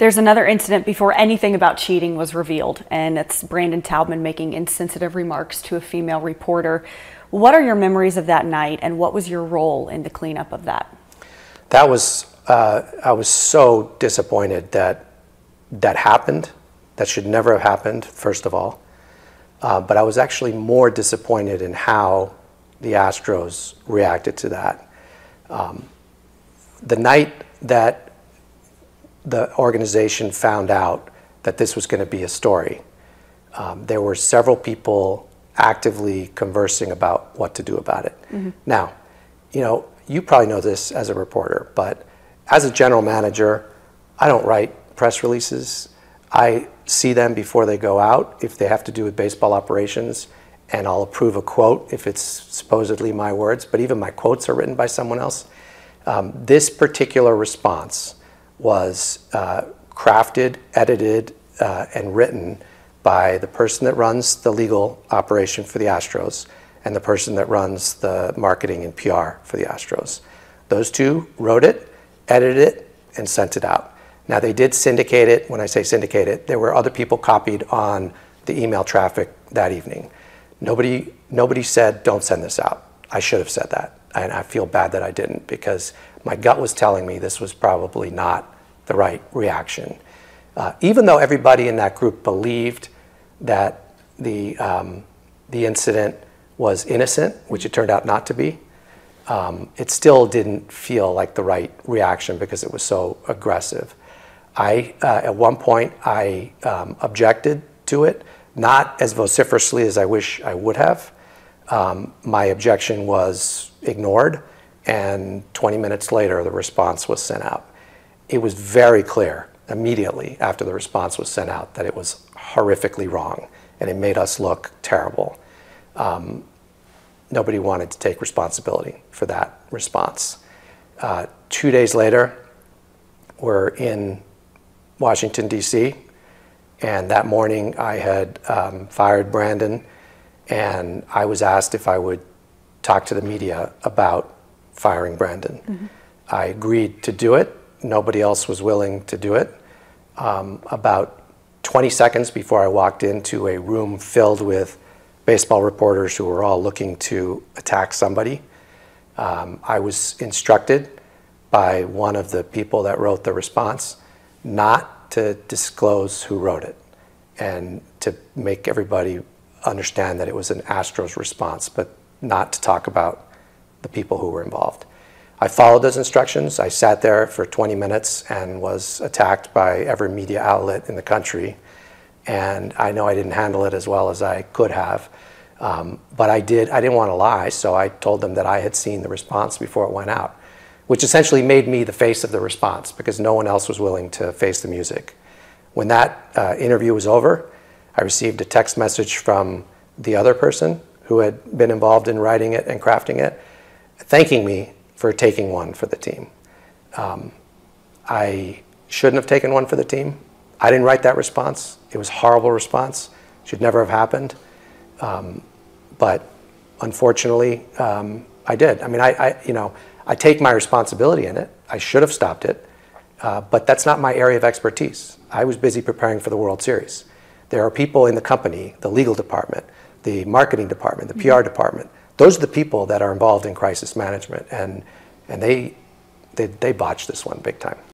There's another incident before anything about cheating was revealed, and it's Brandon Taubman making insensitive remarks to a female reporter. What are your memories of that night, and what was your role in the cleanup of that? That was, uh, I was so disappointed that that happened. That should never have happened, first of all. Uh, but I was actually more disappointed in how the Astros reacted to that. Um, the night that the organization found out that this was going to be a story, um, there were several people actively conversing about what to do about it. Mm-hmm. Now, you know, you probably know this as a reporter, but as a general manager, I don't write press releases. I see them before they go out if they have to do with baseball operations, and I'll approve a quote if it's supposedly my words, but even my quotes are written by someone else. Um, this particular response was uh, crafted, edited, uh, and written by the person that runs the legal operation for the Astros and the person that runs the marketing and PR for the Astros. Those two wrote it, edited it, and sent it out. Now, they did syndicate it. When I say syndicate it, there were other people copied on the email traffic that evening. Nobody, nobody said, don't send this out. I should have said that. And I feel bad that I didn't because my gut was telling me this was probably not the right reaction. Uh, even though everybody in that group believed that the, um, the incident was innocent, which it turned out not to be, um, it still didn't feel like the right reaction because it was so aggressive. I, uh, at one point, I um, objected to it, not as vociferously as I wish I would have. Um, my objection was ignored, and 20 minutes later, the response was sent out. It was very clear immediately after the response was sent out that it was horrifically wrong, and it made us look terrible. Um, nobody wanted to take responsibility for that response. Uh, two days later, we're in Washington, D.C., and that morning I had um, fired Brandon, and I was asked if I would talk to the media about firing Brandon. Mm-hmm. I agreed to do it. Nobody else was willing to do it. Um, about 20 seconds before I walked into a room filled with baseball reporters who were all looking to attack somebody, um, I was instructed by one of the people that wrote the response not to disclose who wrote it and to make everybody understand that it was an Astros response, but not to talk about the people who were involved. I followed those instructions. I sat there for 20 minutes and was attacked by every media outlet in the country. And I know I didn't handle it as well as I could have. Um, but I did, I didn't want to lie, so I told them that I had seen the response before it went out, which essentially made me the face of the response because no one else was willing to face the music. When that uh, interview was over, I received a text message from the other person who had been involved in writing it and crafting it, thanking me for taking one for the team. Um, I shouldn't have taken one for the team. I didn't write that response. It was a horrible response. Should never have happened. Um, but unfortunately, um, I did. I mean, I, I, you know, I take my responsibility in it. I should have stopped it, uh, but that's not my area of expertise. I was busy preparing for the World Series. There are people in the company, the legal department, the marketing department, the mm-hmm. PR department. Those are the people that are involved in crisis management, and and they they, they botched this one big time.